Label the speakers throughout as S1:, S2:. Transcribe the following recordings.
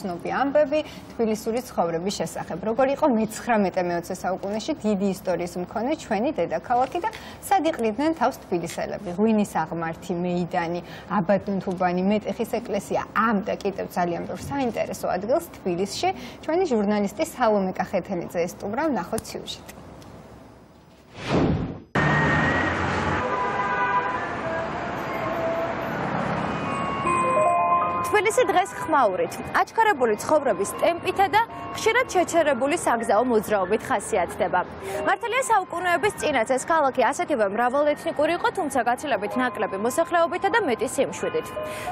S1: ცნობი ამბები თბილისური ცხოვრების შესახებ. როგორ იყო მე-19-20 საუკუნეში დიდი ისტორიის მქონე ჩვენი დედაქალაქი და სად იყრიდნენ თავს თბილისელები? ღვინის აღმართი, მეიდანი, აბადუნთუბანი, მეტეხის ეკლესია ამ და კიდევ ძალიან ბევრ საინტერესო ადგილს თბილისში ჩვენი ჟურნალისტი სალომე კახეთელიძე ესტუმრა ნახოთ სიუჟეტი. თბილისი დღეს ხმაურით, აჩქარებული ცხოვრების ტემპითა და ხშირად შეჩერებული საგზაო მოძრაობით ხასიათდება. მართალია საუკუნეების წინაც ეს ქალაქი ასეთივე მრავალეთნიკური იყო, თუმცა გაცილებით ნაკლები მოსახლეობითა და მეტი სიმშვიდით.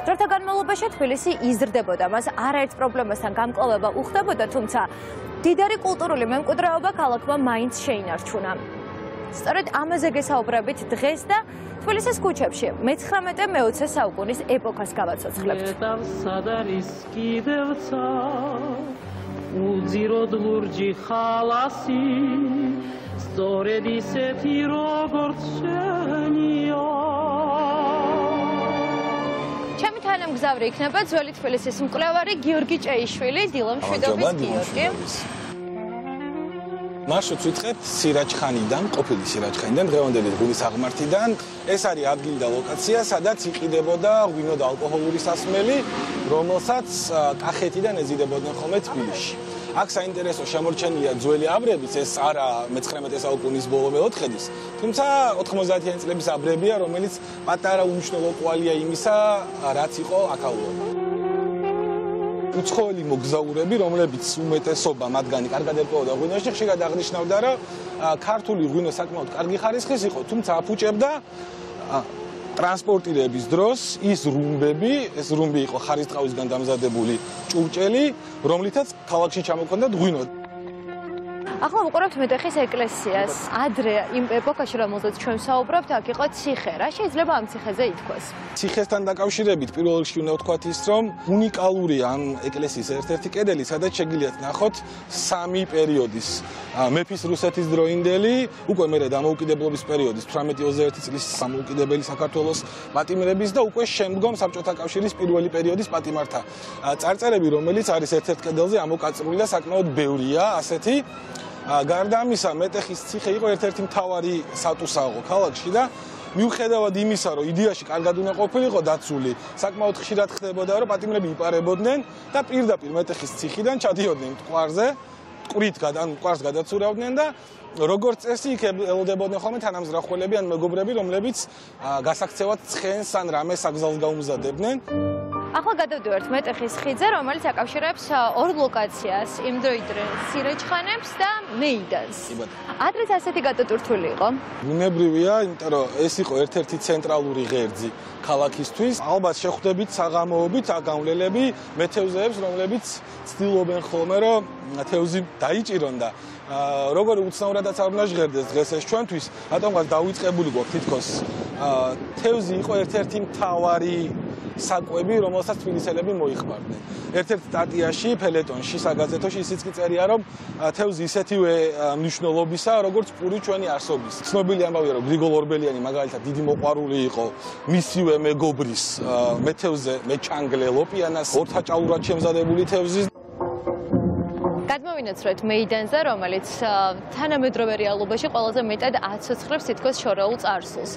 S1: დროთა განმავლობაში თბილისი იზრდებოდა, მას არაერთ პრობლემასთან გამკლავება უხდებოდა, თუმცა დიდარი კულტურული მემკვიდრეობა ქალაქმა მაინც შეინარჩუნა. სწორედ ამაზე გესაუბრებით დღეს და თბილისის ქუჩებში მე-19-მე-20 საუკუნის ეპოქას გავაცოცხლებთ.
S2: სად არის კიდევცა უძიროდ ლურჯი ხალასი სწორედ ისეთი როგორც შენია
S3: ჩემი თანამგზავრი იქნება ძველი თბილისის მკვლევარი გიორგი ჭეიშვილი, დილომ შვიდობის გიორგი.
S4: მარშრუტს ვიწყებთ სირაჯხანიდან, ყოფილი სირაჯხანიდან, დღევანდელი ღვინის აღმართიდან. ეს არის ადგილი და ლოკაცია, სადაც იყიდებოდა ღვინო და ალკოჰოლური სასმელი, რომელსაც კახეთიდან ეზიდებოდნენ ხოლმე თბილისში. აქ საინტერესო შემორჩენილია ძველი აბრებიც, ეს არა მე-19 საუკუნის ბოლო მეოთხედის, თუმცა 90-იანი წლების აბრებია, რომელიც პატარა უმნიშვნელო კვალია იმისა, რაც იყო აქაურობა. უცხოელი მოგზაურები, რომლებიც უმეტესობა მათგანი კარგად ერკვეოდა ღვინოში, ხშირად აღნიშნავდა, რომ ქართული ღვინო საკმაოდ კარგი ხარისხის იყო, თუმცა აფუჭებდა ტრანსპორტირების დროს ის რუმბები, ეს რუმბი იყო ხარისწყავისგან დამზადებული ჭურჭელი, რომლითაც ქალაქში ჩამოქონდა ღვინო.
S3: ახლა ვუყურებთ მეტეხის ეკლესიას. ადრე იმ ეპოქაში, რომელზეც ჩვენ საუბრობთ, აქ იყო ციხე. რა შეიძლება ამ ციხეზე ითქვას?
S4: ციხესთან დაკავშირებით პირველ რიგში უნდა ვთქვათ ის, რომ უნიკალური ამ ეკლესიის ერთ-ერთი კედელი, სადაც შეგიძლიათ ნახოთ სამი პერიოდის. მეფის რუსეთის დროინდელი, უკვე მერე დამოუკიდებლობის პერიოდის 1821 წლის სამოუკიდებელი საქართველოს პატიმრების და უკვე შემდგომ საბჭოთა კავშირის პირველი პერიოდის პატიმართა. წარწერები, რომელიც არის ერთ-ერთ კედელზე ამოკაწრული და საკმაოდ ბევრია, ასეთი გარდა ამისა, მეტეხის ციხე იყო ერთ-ერთი მთავარი სატუსაღო ქალაქში და მიუხედავად იმისა, რომ იდეაში კარგად უნდა ყოფილიყო დაცული, საკმაოდ ხშირად ხდებოდა, რომ პატიმრები იპარებოდნენ და პირდაპირ მეტეხის ციხიდან ჩადიოდნენ მტკვარზე, მტკვრით გადან მტკვარს გადაცურავდნენ და როგორც წესი იქ ელოდებოდნენ ხოლმე თანამზრახველები ან მეგობრები, რომლებიც გასაქცევად ცხენს ან რამეს აგზალს გაუმზადებდნენ.
S3: ახლა გადავდივართ მეტეხის ხიდზე, რომელიც აკავშირებს ორ ლოკაციას, იმ დროიდრე სირეჩხანებს და მეიდანს. ადრეს ასეთი გადატურთული იყო?
S4: ბუნებრივია, იმიტომ რომ ეს იყო ერთ-ერთი ცენტრალური ღერძი ქალაქისთვის. ალბათ შეხვდებით საღამოობით აგავლელები მეთევზეებს, რომლებიც ცდილობენ ხოლმე, რომ თევზი დაიჭირონ და როგორი უცნაურადაც არ უნდა ჟღერდეს დღეს ეს ჩვენთვის, რატომღაც დაუწყებული გვაქვს თითქოს თევზი იყო ერთ-ერთი მთავარი საკვები, რომელსაც თბილისელები მოიხმარდნენ. ერთ-ერთ სტატიაში, ფელეტონში, საგაზეთოში ისიც კი წერია, რომ თევზი ისეთივე მნიშვნელობისა, როგორც პური ჩვენი არსობის. ცნობილი ამბავია, რომ გრიგოლ ორბელიანი მაგალითად დიდი მოყვარული იყო მისივე მეგობრის მეთევზე, მეჩანგლე ლოპიანას, ორთაჭალურად შემზადებული თევზის
S3: გადმოვინაცვლეთ მეიდანზე, რომელიც თანამედროვე რეალობაში ყველაზე მეტად აცოცხლებს თითქოს შორეულ წარსულს.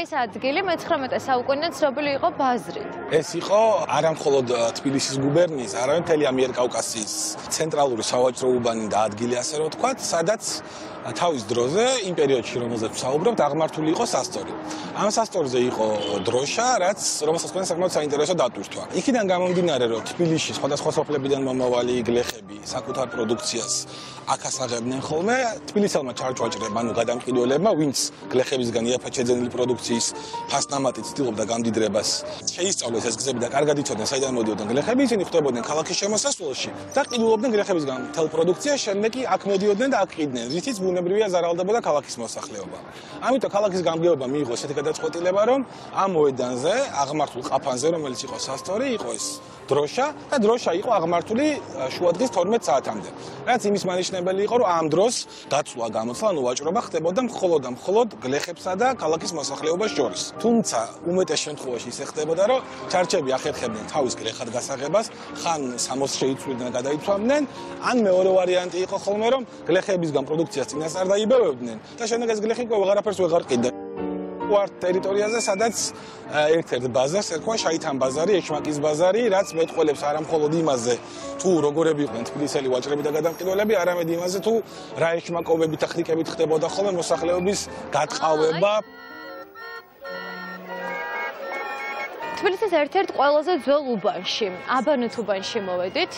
S3: ეს ადგილი მე-19 საუკუნიდან ცნობილი იყო ბაზრით.
S4: ეს იყო არამხოლოდ თბილისის გუბერნიის, არამედ მთელი ამიერკავკასიის ცენტრალური სავაჭრო უბანი და ადგილი ასე რომ ვთქვათ, სადაც თავის დროზე იმ პერიოდში რომელზეც ვსაუბრობთ აღმართული იყო სასტორი. ამ სასტორზე იყო დროშა, რაც რომელსაც თქვენ საკმაოდ საინტერესო დატვირთვა. იქიდან გამომდინარე, რომ თბილისში სხვადასხვა სოფლებიდან მომავალი გლეხები საკუთარ პროდუქციას აკასაღებდნენ ხოლმე თბილისელმა ჩარჭვაჭრებმა, ანუ გადამყიდველებმა, ვინც გლეხებისგან იაფაჩეძენილი პროდუქციის ფასნამატი ცდილობდა გამდიდრებას, შეისწავლეს ეს გზები და კარგად იცოდნენ საიდან მოდიოდნენ გლეხები, ისინი ხვდებოდნენ ქალაქის შემოსასვლელში და ყიდულობდნენ გლეხებისგან თელ პროდუქციას, შემდეგ კი აქ მოდიოდნენ და აქ ყიდნენ, რითიც ბუნებრივია ზარალდებოდა ქალაქის მოსახლეობა. ამიტომ ქალაქის გამგეობა მიიღო ესეთი გადაწყვეტილება, რომ ამ მოედანზე, აღმართულ ყაფანზე, რომელიც იყო სასტორი, იყო ეს დროშა და დროშა იყო აღმართული შუადღის 12 საათამდე. რაც იმის მანიშნებელი იყო, რომ ამ დროს დაცვა გამოცლა, ანუ ვაჭრობა ხდებოდა მხოლოდ და მხოლოდ გლეხებსა და ქალაქის მოსახლეობას შორის. თუმცა უმეტეს შემთხვევაში ისე ხდებოდა, რომ ჩარჩები ახერხებდნენ თავის გლეხად გასაღებას, ხან სამოს შეიცვლიდნენ და გადაიცვამდნენ, ან მეორე ვარიანტი იყო ხოლმე, რომ გლეხებისგან პროდუქციას წინასწარ დაიბევებდნენ და შემდეგ ეს გლეხი უკვე ვეღარაფერს ვეღარ ყიდა. ვარ ტერიტორიაზე, სადაც ერთ-ერთ ბაზარს ერქვა შაითან ბაზარი, ეშმაკის ბაზარი, რაც მეტყველებს არა მხოლოდ იმაზე, თუ როგორები იყვნენ თბილისელი ვაჭრები და გადამყიდველები, არამედ იმაზე, თუ რა ეშმაკობებით და ხრიკებით ხდებოდა ხოლმე მოსახლეობის გატყავება.
S3: თბილისის ერთ-ერთ ყველაზე ძველ უბანში, აბანოთ უბანში მოვედით.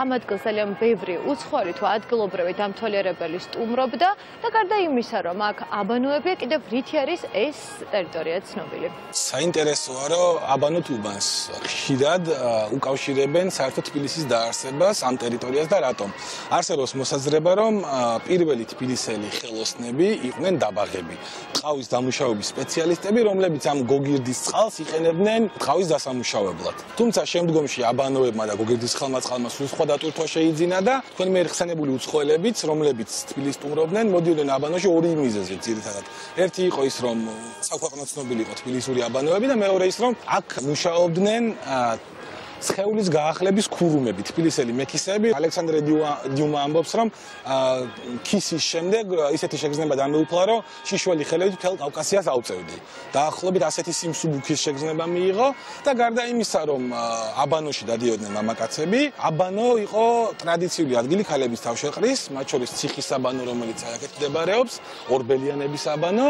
S3: ამ ადგილს ძალიან ბევრი უცხოელი თუ ადგილობრივი დამთვალიერებელი სტუმრობდა და გარდა იმისა, რომ აქ აბანოებია, კიდევ რითი არის ეს ტერიტორია ცნობილი.
S4: საინტერესოა, რომ აბანოთ უბანს ხშირად უკავშირებენ საერთოდ თბილისის დაარსებას ამ ტერიტორიას და რატომ? არსებობს მოსაზრება, რომ პირველი თბილისელი ხელოსნები იყვნენ დაბაღები, ყავის დამუშავების სპეციალისტები, რომლებიც ამ გოგირდის წყალს იყენებდნენ იყვნენ ყავის დასამუშავებლად. თუმცა შემდგომში აბანოებმა და გოგირდის ხალმაწყალმა სულ სხვა დატვირთვა შეიძინა და თქვენ მე ხსენებული უცხოელებიც, რომლებიც თბილისს სტუმრობდნენ, მოდიოდნენ აბანოში ორი მიზეზით ძირითადად. ერთი იყო ის, რომ საქვეყნო ცნობილი იყო თბილისური აბანოები და მეორე ის, რომ აქ მუშაობდნენ სხეულის გაახლების ქურუმები, თბილისელი მექისები. ალექსანდრე დიუმა ამბობს, რომ ქისის შემდეგ ისეთი შეგრძნება დამეუფლა, რომ შიშველი ხელებით მთელ კავკასიას აუწევდი. დაახლოებით ასეთი სიმსუბუქის შეგრძნება მიიღო და გარდა იმისა, რომ აბანოში დადიოდნენ მამაკაცები, აბანო იყო ტრადიციული ადგილი ქალების თავშეყრის, მათ შორის ციხის აბანო, რომელიც აქეთ მდებარეობს, ორბელიანების აბანო.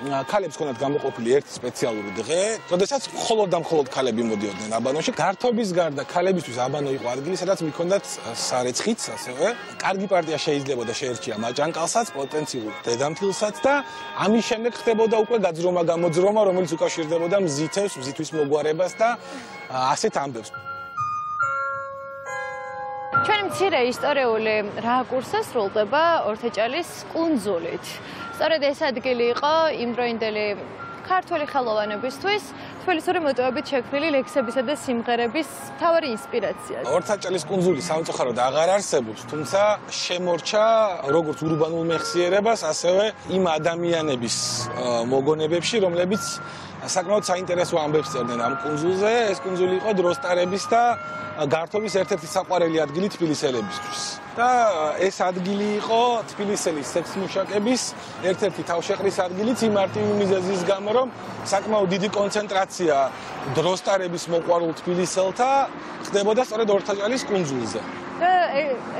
S4: ქალებს ქონათ გამოყოფილი ერთი სპეციალური დღე, როდესაც მხოლოდ და მხოლოდ ქალები მოდიოდნენ აბანოში. გართობის გარდა ქალებისთვის აბანო იყო ადგილი, სადაც მიქონდათ სარეცხიც, ასევე. კარგი პარტია შეიძლებოდა შეერჩია მაჭანკალსაც, პოტენციურ დედამთილსაც და ამის შემდეგ ხდებოდა უკვე გაძრომა გამოძრომა, რომელიც უკავშირდებოდა მზითებს, მზითვის მოგვარებას და ასეთ ამბებს.
S3: ჩვენი მცირე ისტორიული რაკურსი სრულდება ორთეჭალის კუნძულით. სწორედ ეს ადგილი იყო იმდროინდელი ქართული ხელოვანებისთვის თბილისური მოტივებით შექმნილი ლექსებისა და სიმღერების მთავარი ინსპირაცია.
S4: ორთაჭალის კუნძული სამწუხაროდ აღარ არსებობს, თუმცა შემორჩა როგორც ურბანულ მეხსიერებას, ასევე იმ ადამიანების მოგონებებში, რომლებიც საკმაოდ საინტერესო ამბებს წერდნენ ამ კუნძულზე. ეს კუნძული იყო დროსტარების და გართობის ერთ-ერთი საყვარელი ადგილი თბილისელებისთვის. და ეს ადგილი იყო თბილისელის სექსმუშაკების ერთ-ერთი თავშეყრის ადგილიც იმ მარტივი მიზეზის გამო, რომ საკმაოდ დიდი კონცენტრაცია დროსტარების მოყვარულ თბილისელთა ხდებოდა სწორედ ორთაჭალის კუნძულზე.
S3: და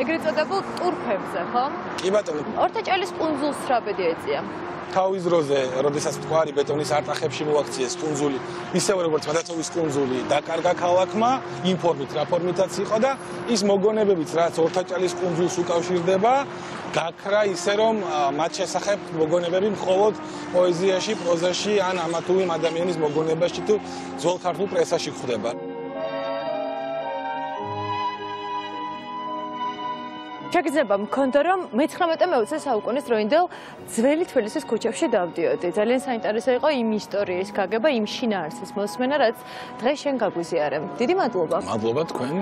S3: ეგრეთ წოდებულ ტურფებზე, ხო?
S4: კი ბატონო.
S3: ორთაჭალის კუნძულს რა ბედი ეწია?
S4: თავის დროზე, როდესაც თქვარი ბეტონის არტახებში მოაქციეს კუნძული, ისევე როგორც მადათოვის კუნძული დაკარგა ქალაქმა, ინფორმით, რაფორმითაც იყო და ის მოგონებებიც, რაც ორთაჭალის კუნძულს უკავშირდება, გაქრა ისე რომ მათ შესახებ მოგონებები მხოლოდ პოეზიაში, პროზაში ან ამა თუ იმ ადამიანის მოგონებაში თუ ძველ ქართულ პრესაში გვხვდება.
S3: შეგიძლია მქონდა რომ მე-19 საუკუნის დროინდელ ძველი თბილისის ქუჩებში დავდიოდი. ძალიან საინტერესო იყო იმ ისტორიის გაგება, იმ შინაარსის მოსმენა, რაც დღეს შენ გაგვიზიარე. დიდი მადლობა.
S4: მადლობა თქვენ.